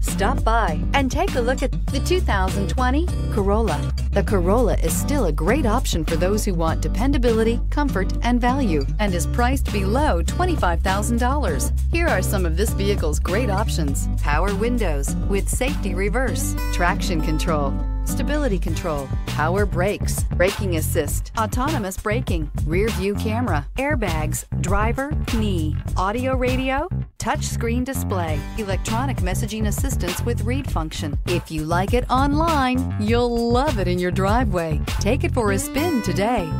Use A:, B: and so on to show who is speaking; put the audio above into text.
A: Stop by and take a look at the 2020 Corolla. The Corolla is still a great option for those who want dependability, comfort, and value, and is priced below $25,000. Here are some of this vehicle's great options. Power windows with safety reverse, traction control, stability control, power brakes, braking assist, autonomous braking, rear view camera, airbags, driver, knee, audio radio, touchscreen display, electronic messaging assistance with read function. If you like it online, you'll love it in your driveway. Take it for a spin today.